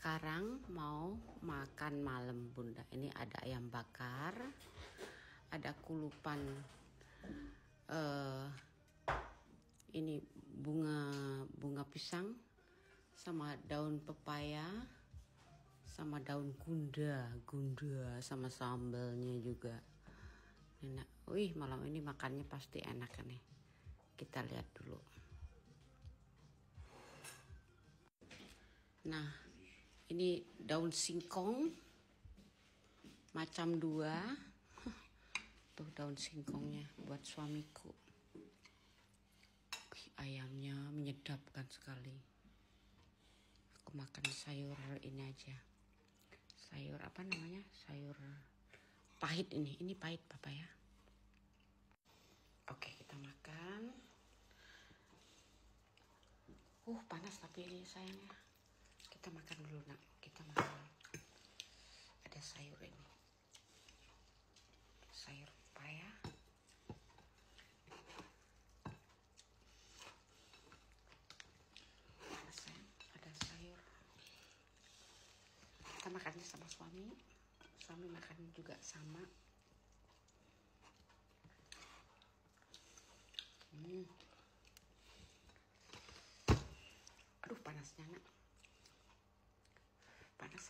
sekarang mau makan malam bunda. Ini ada ayam bakar ada kulupan eh ini bunga bunga pisang sama daun pepaya sama daun gunda gunda sama sambalnya juga. Enak. Wih malam ini makannya pasti enak nih kita lihat dulu. Nah ini daun singkong macam dua. Tuh daun singkongnya buat suamiku. Ayamnya menyedapkan sekali. Aku makan sayur ini aja. Sayur apa namanya? Sayur pahit ini. Ini pahit papa ya. Oke kita makan. Uh panas tapi ini sayangnya kita makan dulu nak. Kita makan. Ada sayur ini. Sayur paya ada sayang ada sayur. Kita makannya sama suami. Suami makan juga sama. Hmm. aduh panasnya nak panas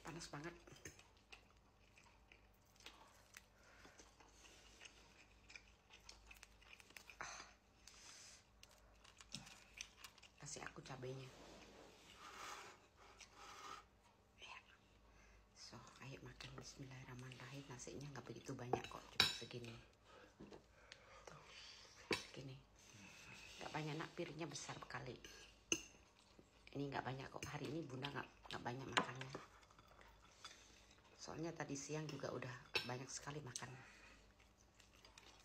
panas banget. Ah. kasih aku cabenya. Ya. so ayo makan. Bismillahirrahmanirrahim. Nasinya nggak begitu banyak kok cuma segini tuh segini nggak banyak nak piringnya besar sekali. Ini nggak banyak kok. Hari ini bunda nggak nggak banyak makannya. Soalnya tadi siang juga udah banyak sekali makan.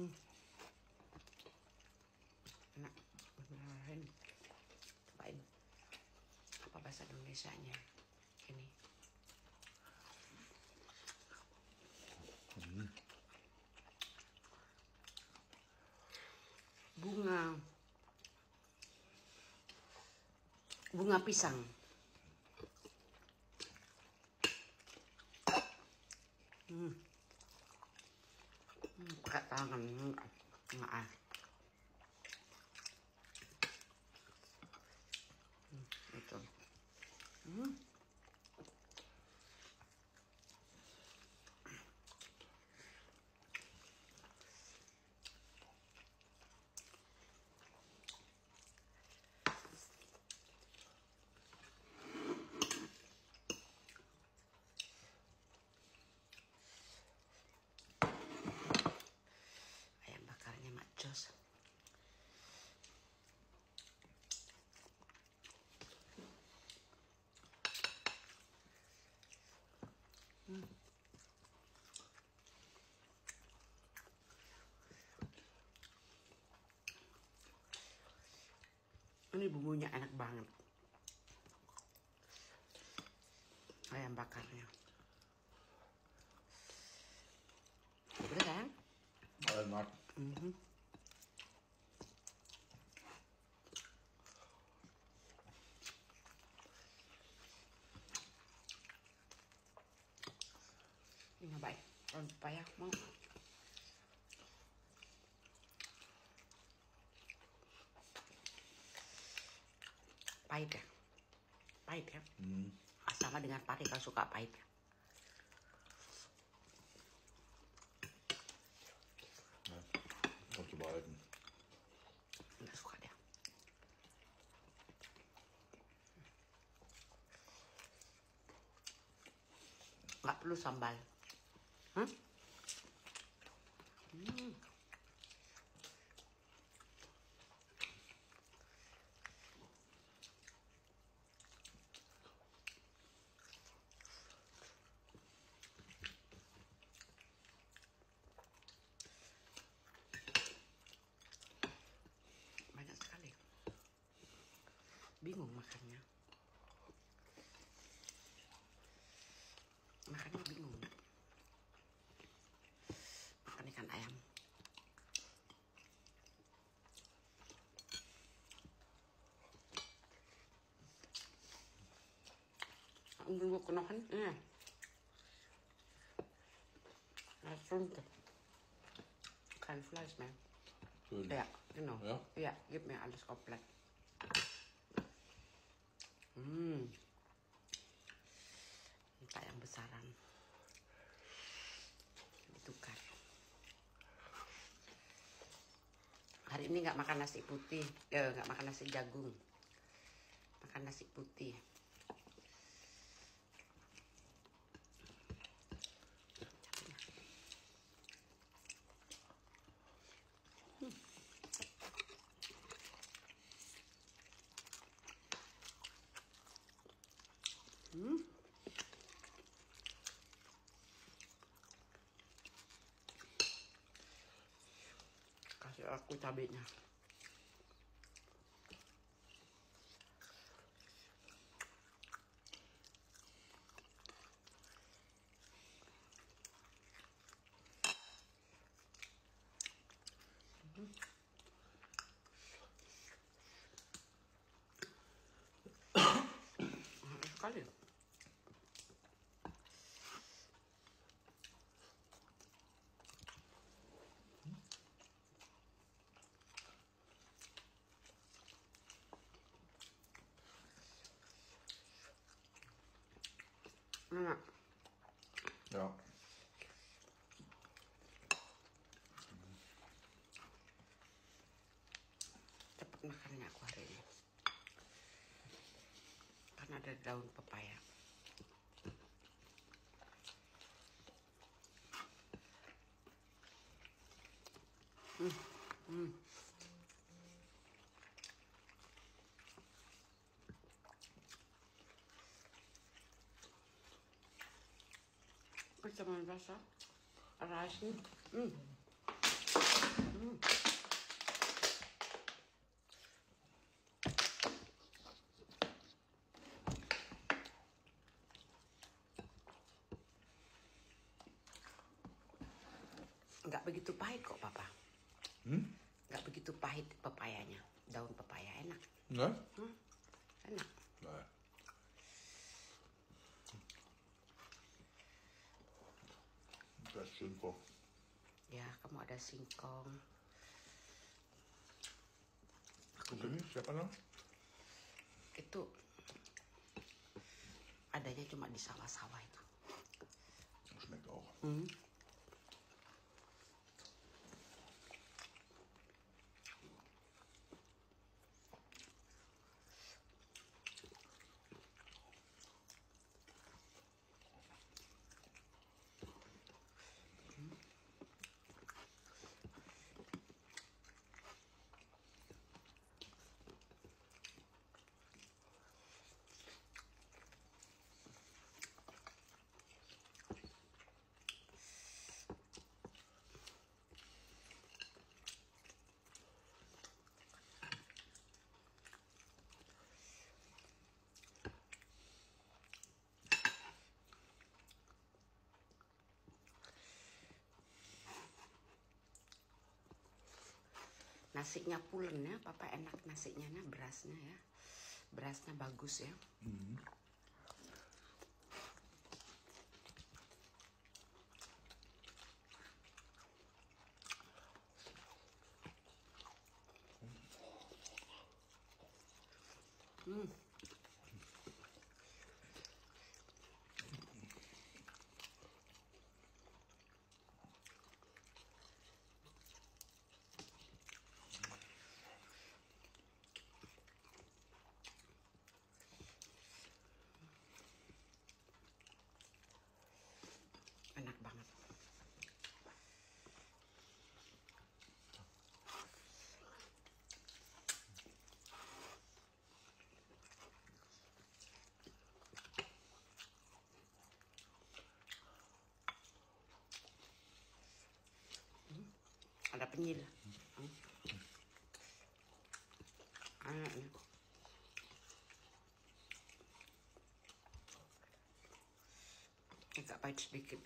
Hmm. enak. Beneran apa bahasa Indonesia nya ini bunga bunga pisang. Hmm. Hmm, pakai tangan enggak, enggak ah. Hmm, itu. Hmm. ayam bakarnya mak jos Hmm. Ini bumbunya enak banget ayam bakarnya Betul kan? Enak. Ini nyobain. Daun pepaya mau. Pahit ya? Pahit ya? Hmm. Sama dengan pari kalau suka pahit ya? Nggak suka dia. Nggak perlu sambal. Hah? Hmm. enak sekali. Bingung makannya. Makannya bingung. Makan ikan ayam. Nunggu kenohan, iya. langsung Assunto. Kein Fleisch mehr. Schön. Ja, genau. Ja? Ja, gib mir alles komplett. Hmm. Minta yang besaran. Ditukar. Hari ini nggak makan nasi putih, eh, nggak makan nasi jagung, makan nasi putih. Kasih aku cabenya. Sekali. Enak. Ja. Cepat makannya aku hari ini. Karena ada daun pepaya. Hmm, hmm. Rasa, rasa, hmm. Hmm. Nggak begitu pahit kok papa. Hm? Nggak begitu pahit pepayanya. Daun pepaya enak. Ne? Enak. På. Ya, kamu ada singkong. Ska ni köpa den? Itu adanya cuma di sawah-sawah itu. Schmeckt auch. Hmm. Nasinya pulen ya, papa enak nasinya nah, berasnya ya. Berasnya bagus ya. Hmm. Enak Ada penyil. Nih. Agak pahit sedikit.